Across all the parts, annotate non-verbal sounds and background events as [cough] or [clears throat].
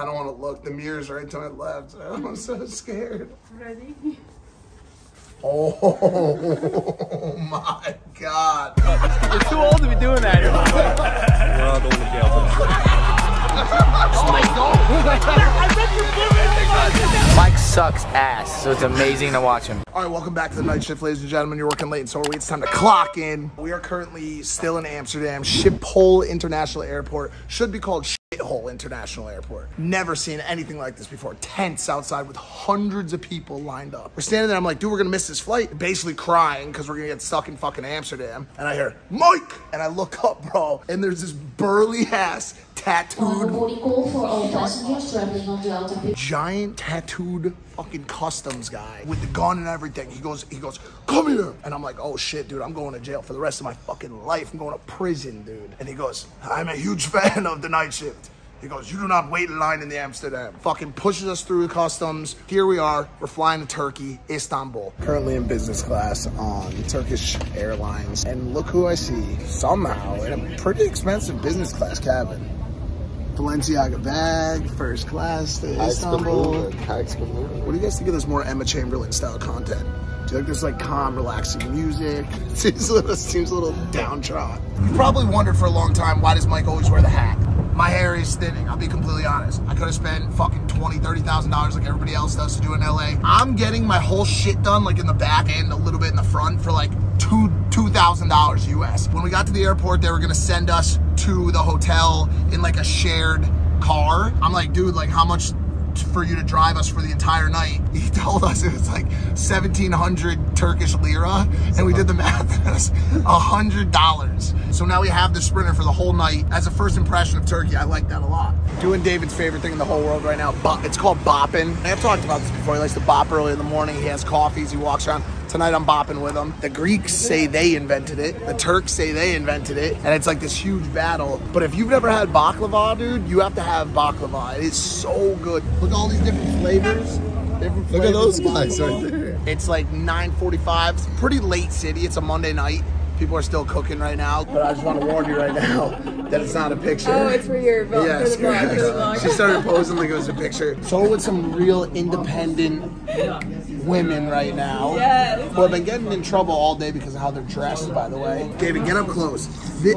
I don't want to look. The mirror's right to my left. [laughs] I'm so scared. Ready? Oh [laughs] my god. You're too old to be doing that. We're all going to jail. Mike sucks ass, so it's amazing to watch him. All right, welcome back to the night shift, ladies and gentlemen. You're working late, and so are we. It's time to clock in. We are currently still in Amsterdam. Schiphol International Airport should be called International Airport. Never seen anything like this before. Tents outside with hundreds of people lined up. We're standing there. I'm like, dude, we're gonna miss this flight. Basically crying because we're gonna get stuck in fucking Amsterdam. And I hear Mike, and I look up, bro, and there's this burly ass tattooed boarding call for all passengers traveling on the Alta giant tattooed fucking customs guy with the gun and everything. He goes, he goes, come here. And I'm like, oh shit, dude, I'm going to jail for the rest of my fucking life. I'm going to prison, dude. And he goes, I'm a huge [laughs] fan of the night shift. He goes, you do not wait in line in the Amsterdam. Fucking pushes us through the customs. Here we are. We're flying to Turkey, Istanbul. Currently in business class on Turkish Airlines. And look who I see. Somehow in a pretty expensive business class cabin. Balenciaga bag, first class to Istanbul. What do you guys think of this more Emma Chamberlain style content? Do you like this like calm, relaxing music? [laughs] seems a little, seems a little downtrodden. You probably wondered for a long time why does Mike always wear the hat? My hair is thinning. I'll be completely honest. I could have spent fucking twenty, thirty thousand dollars like everybody else does to do in LA. I'm getting my whole shit done like in the back and a little bit in the front for like two two thousand dollars US. When we got to the airport, they were gonna send us to the hotel in like a shared car. I'm like, dude, like how much for you to drive us for the entire night. [laughs] He told us it was like 1700 Turkish lira and we did the math and it was $100. So now we have the Sprinter for the whole night. As a first impression of Turkey, I like that a lot. Doing David's favorite thing in the whole world right now, bo- it's called bopping. I've talked about this before. He likes to bop early in the morning. He has coffees, he walks around. Tonight I'm bopping with them. The Greeks say they invented it. The Turks say they invented it. And it's like this huge battle. But if you've never had baklava, dude, you have to have baklava. It is so good. Look at all these different flavors. Different Look at those guys right there. It's like 9:45. It's a pretty late city. It's a Monday night. People are still cooking right now. But I just want to warn you right now [laughs] that it's not a picture. Oh, it's for your vlog, Yes, for the vlog, for the vlog. She started posing like it was a picture. So with some real independent women right now Yes. who have been getting in trouble all day because of how they're dressed, by the way. David, get up close. Thi-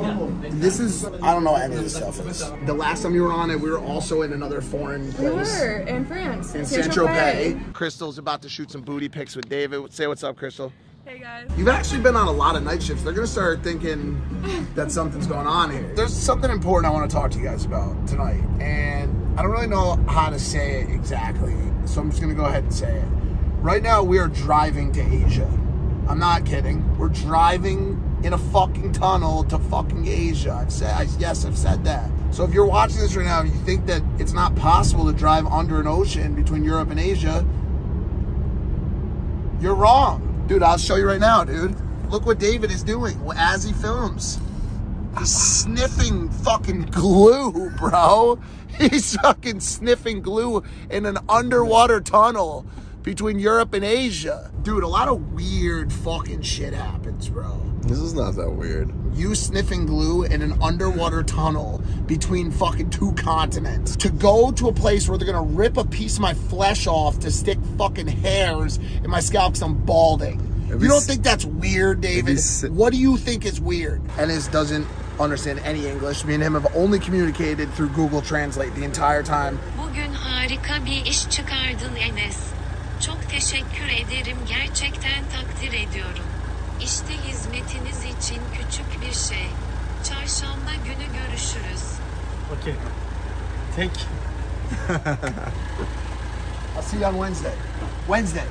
This is, I don't know any of this stuff. Is. The last time you were on it, we were also in another foreign We place. were in France. In Saint Saint Tropez. Tropez. Crystal's about to shoot some booty pics with David. Say what's up, Crystal. Hey guys. You've actually been on a lot of night shifts. They're gonna start thinking [laughs] that something's going on here. There's something important I want to talk to you guys about tonight, and I don't really know how to say it exactly, so I'm just gonna go ahead and say it. Right now, we are driving to Asia. I'm not kidding. We're driving in a fucking tunnel to fucking Asia. I've said, I, yes, I've said that. So if you're watching this right now and you think that it's not possible to drive under an ocean between Europe and Asia, you're wrong. Dude, I'll show you right now, dude. Look what David is doing as he films. He's sniffing fucking glue, bro. [laughs] He's fucking sniffing glue in an underwater tunnel between Europe and Asia. Dude, a lot of weird fucking shit happens, bro. This is not that weird. You sniffing glue in an underwater tunnel between fucking two continents. To go to a place where they're gonna rip a piece of my flesh off to stick fucking hairs in my scalp because I'm balding. If You don't think that's weird, David? What do you think is weird? Enes doesn't understand any English. Me and him have only communicated through Google Translate the entire time. Bugün harika bir iş çıkardın Enes. Çok teşekkür ederim gerçekten takdir ediyorum. İşte hizmetiniz için küçük bir şey. Çarşamba günü görüşürüz. Okay. Take. [laughs] I'll see you on Wednesday. Wednesday.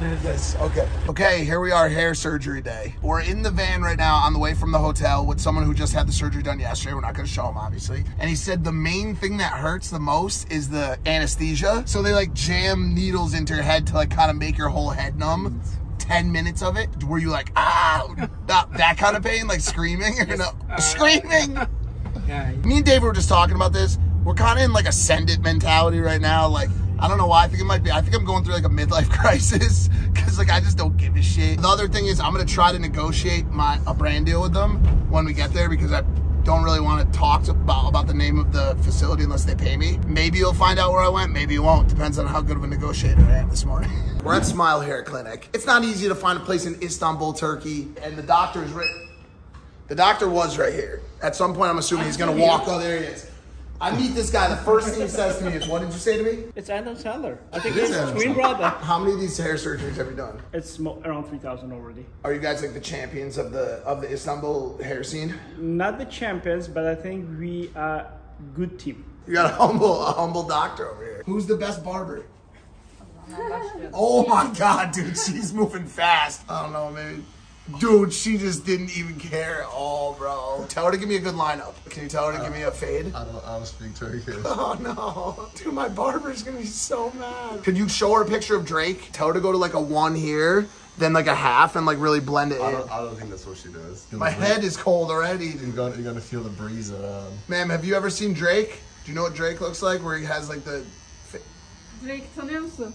Yes. Okay. Okay. Here we are, hair surgery day. We're in the van right now on the way from the hotel with someone who just had the surgery done yesterday. We're not going to show him, obviously. And he said the main thing that hurts the most is the anesthesia. So they like jam needles into your head to like kind of make your whole head numb. 10 minutes of it. Were you like, ah, that, that kind of pain, like screaming or no? Screaming. Yeah. Me and Dave were just talking about this. We're kind of in like a send it mentality right now. Like, I don't know why. I think it might be. I think I'm going through like a midlife [laughs] crisis because like I just don't give a shit. The other thing is I'm gonna try to negotiate my a brand deal with them when we get there because I don't really want to talk about, about the name of the facility unless they pay me. Maybe you'll find out where I went, maybe you won't. Depends on how good of a negotiator I am this morning. [laughs] We're at Smile Hair Clinic. It's not easy to find a place in Istanbul, Turkey, and the doctor is right. The doctor was right here. At some point, I'm assuming he's gonna [laughs] walk. Oh, there he is. I meet this guy. The first thing he says to me is, "What did you say to me?" It's Adam Sandler. I think It is it's Adam twin Sandler. brother. How many of these hair surgeries have you done? It's mo- around 3,000 already. Are you guys like the champions of the of the Istanbul hair scene? Not the champions, but I think we are good team. You got a humble, a humble doctor over here. Who's the best barber? Oh my oh god, dude, she's moving fast. I don't know, maybe. Dude, she just didn't even care at all, bro. Tell her to give me a good lineup. Can you tell her to give me a fade? I don't, I don't speak Turkish. [laughs] Oh no. Dude, my barber's gonna be so mad. Could you show her a picture of Drake? Tell her to go to like a one here, then like a half, and like really blend it I in. don't, I don't think that's what she does. My head is cold already. You're gonna, you're gonna feel the breeze around. Ma'am, have you ever seen Drake? Do you know what Drake looks like? Where he has like the. Drake tanıyor musun?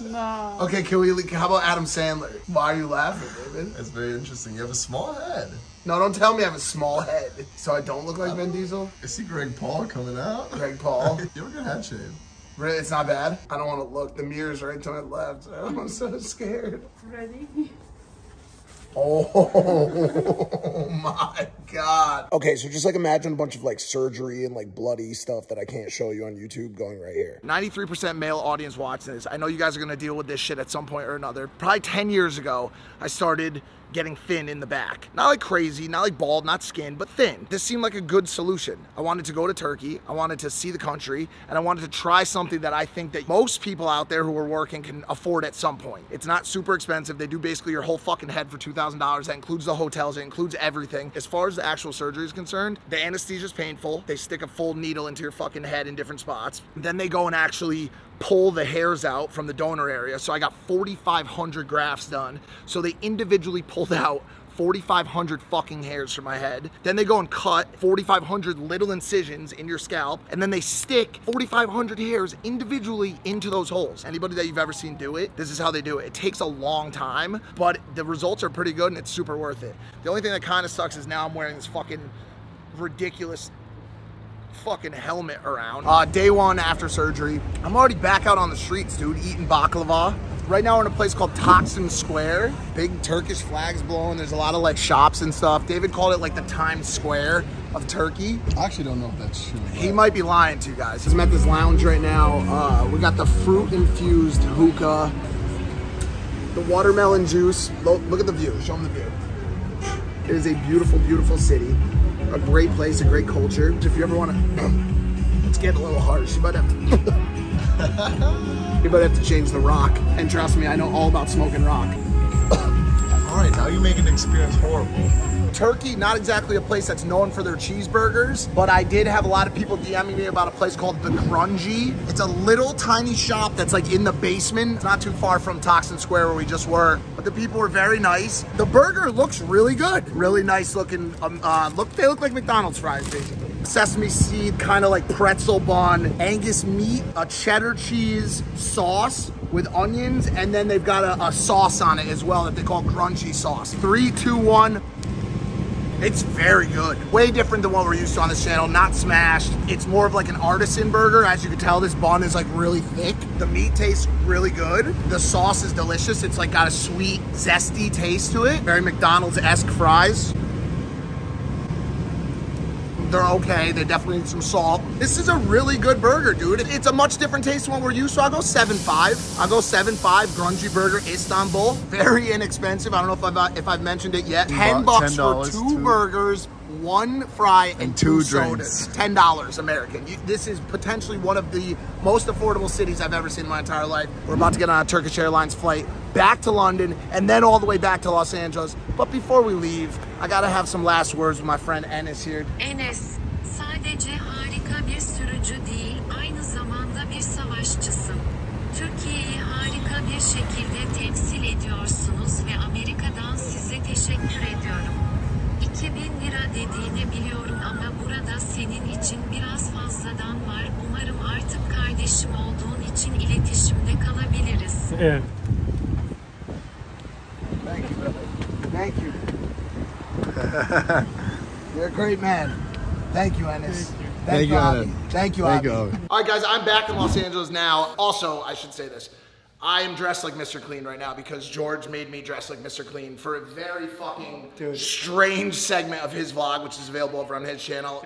No. [laughs] Okay, can we? How about Adam Sandler? Why are you laughing, David? It's very interesting. You have a small head. No, don't tell me I have a small head, so I don't look like Vin Diesel. I see Greg Paul coming out. Greg Paul. [laughs] you have a good head shape. Really, it's not bad. I don't want to look. The mirror's right to my left. [laughs] I'm so scared. Ready? [laughs] Oh my god. Okay, so just like imagine a bunch of like surgery and like bloody stuff that I can't show you on YouTube going right here. 93% male audience watching this. I know you guys are gonna deal with this shit at some point or another. Probably 10 years ago, I started getting thin in the back. Not like crazy, not like bald, not skin, but thin. This seemed like a good solution. I wanted to go to Turkey, I wanted to see the country, and I wanted to try something that I think that most people out there who are working can afford at some point. It's not super expensive. They do basically your whole fucking head for $2,000. That includes the hotels, it includes everything. As far as the actual surgery is concerned, the anesthesia is painful. They stick a full needle into your fucking head in different spots. Then they go and actually pull the hairs out from the donor area. So I got 4,500 grafts done. So they individually pulled out 4,500 fucking hairs from my head. Then they go and cut 4,500 little incisions in your scalp, and then they stick 4,500 hairs individually into those holes. Anybody that you've ever seen do it, this is how they do it. It takes a long time, but the results are pretty good and it's super worth it. The only thing that kind of sucks is now I'm wearing this fucking ridiculous fucking helmet around. Uh, day one after surgery, I'm already back out on the streets, dude, eating baklava. Right now we're in a place called Taksim Square. Big Turkish flags blowing. There's a lot of like shops and stuff. David called it like the Times Square of Turkey. I actually don't know if that's true. He might be lying to you guys. I'm at this lounge right now. Uh, we got the fruit infused hookah, the watermelon juice. Look, look at the view. Show them the view. It is a beautiful, beautiful city. A great place, a great culture. If you ever want [clears throat] to, it's getting a little harsh. You might have to. [laughs] you might have to change the rock. And trust me, I know all about smoking rock. Now you're making the experience horrible. Turkey, not exactly a place that's known for their cheeseburgers, but I did have a lot of people DMing me about a place called The Grungy. It's a little tiny shop that's like in the basement. It's not too far from Taksim Square where we just were, but the people were very nice. The burger looks really good. Really nice looking, um, uh, look, they look like McDonald's fries basically. Sesame seed, kind of like pretzel bun, Angus meat, a cheddar cheese sauce with onions, and then they've got a, a sauce on it as well that they call grungy sauce. Three, two, one. It's very good. Way different than what we're used to on this channel. Not smashed. It's more of like an artisan burger. As you can tell, this bun is like really thick. The meat tastes really good. The sauce is delicious. It's like got a sweet, zesty taste to it. Very McDonald's-esque fries. They're okay. They definitely need some salt. This is a really good burger, dude. It's a much different taste than what we're used to. I'll go 7.5. I'll go 7.5 Grungy Burger Istanbul. Very inexpensive. I don't know if I've, uh, if I've mentioned it yet. 10 bucks for $10, two two- burgers, one fry, and, And two, two sodas. drinks. $10 American. You- This is potentially one of the most affordable cities I've ever seen in my entire life. We're about to get on a Turkish Airlines flight back to London and then all the way back to Los Angeles. But before we leave, I gotta have some last words with my friend Enes here. Enes, sadece harika bir sürücü değil, aynı zamanda bir savaşçısın. Türkiye'yi harika bir şekilde temsil ediyorsunuz ve Amerika'dan size teşekkür ediyorum. 2000 lira dediğini biliyorum ama burada senin için biraz fazladan var. Umarım artık kardeşim olduğun için iletişimde kalabiliriz. Evet. Thank you, brother. Thank you. [laughs] You're a great man. Thank you, Ennis. Thank you, Avi. Ennis. Thank you, Thank Avi. you, Avi. All right, guys, I'm back in Los Angeles now. Also, I should say this. I am dressed like Mr. Clean right now because George made me dress like Mr. Clean for a very fucking strange segment of his vlog, which is available over on his channel.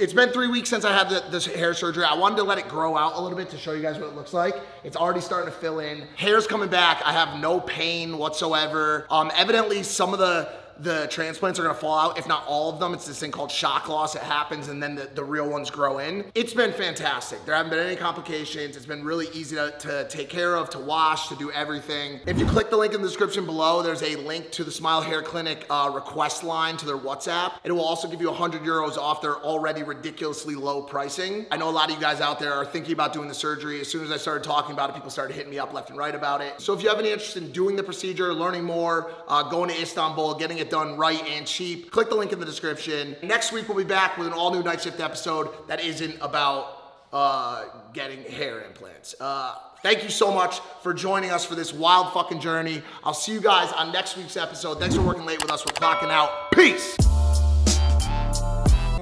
It's been three weeks since I had the, this hair surgery. I wanted to let it grow out a little bit to show you guys what it looks like. It's already starting to fill in. Hair's coming back. I have no pain whatsoever. Um, evidently, some of the the transplants are gonna fall out, if not all of them. It's this thing called shock loss. It happens and then the, the real ones grow in. It's been fantastic. There haven't been any complications. It's been really easy to, to take care of, to wash, to do everything. If you click the link in the description below, there's a link to the Smile Hair Clinic uh, request line to their WhatsApp. It will also give you 100 euros off their already ridiculously low pricing. I know a lot of you guys out there are thinking about doing the surgery. As soon as I started talking about it, people started hitting me up left and right about it. So if you have any interest in doing the procedure, learning more, uh, going to Istanbul, getting it done right and cheap, click the link in the description. Next week, we'll be back with an all new night shift episode that isn't about uh, getting hair implants. Uh, thank you so much for joining us for this wild fucking journey. I'll see you guys on next week's episode. Thanks for working late with us. We're clocking out. Peace.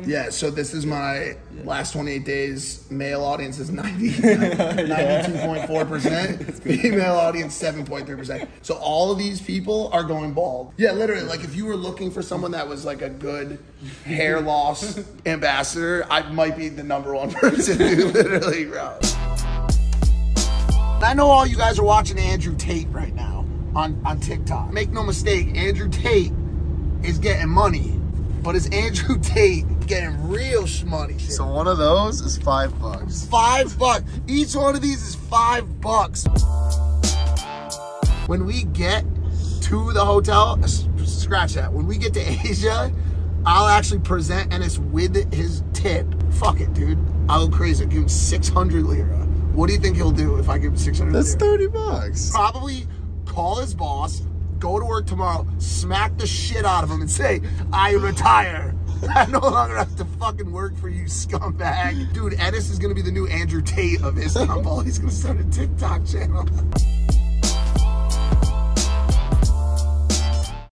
Yeah, so this is my last 28 days. Male audience is 90, [laughs] 92.4%. [laughs] Female audience 7.3%. So all of these people are going bald. Yeah, literally, like if you were looking for someone that was like a good hair loss [laughs] ambassador, I might be the number one person, dude. Literally, bro. I know all you guys are watching Andrew Tate right now on, on TikTok. Make no mistake, Andrew Tate is getting money, but is Andrew [laughs] Tate getting real shmoney shit? So one of those is five bucks. Five bucks. Each one of these is five bucks. When we get to the hotel, uh, scratch that. When we get to [laughs] Asia, I'll actually present Enes with his tip. Fuck it, dude. I'll go crazy. Give him 600 lira. What do you think he'll do if I give him 600 That's lira? thirty bucks. Probably call his boss, go to work tomorrow, smack the shit out of him and say, I retire. [laughs] I no longer have to fucking work for you, scumbag. Dude, Enes is gonna be the new Andrew Tate of Istanbul. [laughs] He's gonna start a TikTok channel.